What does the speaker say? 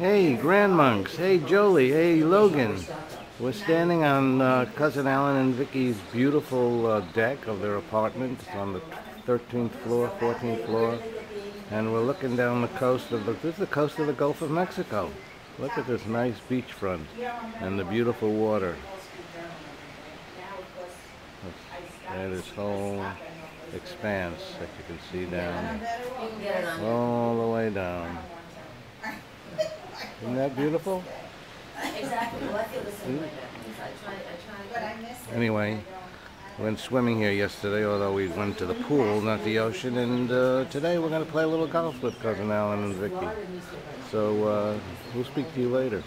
Hey, Grand Monks. Hey, Jolie. Hey, Logan. We're standing on uh, Cousin Alan and Vicky's beautiful uh, deck of their apartment. It's on the 13th floor, 14th floor. And we're looking down the coast of the, this is the coast of the Gulf of Mexico. Look at this nice beachfront and the beautiful water. And this whole expanse that you can see down, all the way down. Isn't that beautiful? Exactly. Well, I feel the same way. I try, I try. Anyway, went swimming here yesterday, although we went to the pool, not the ocean. And uh, today we're going to play a little golf with Cousin Alan and Vicky. So uh, we'll speak to you later.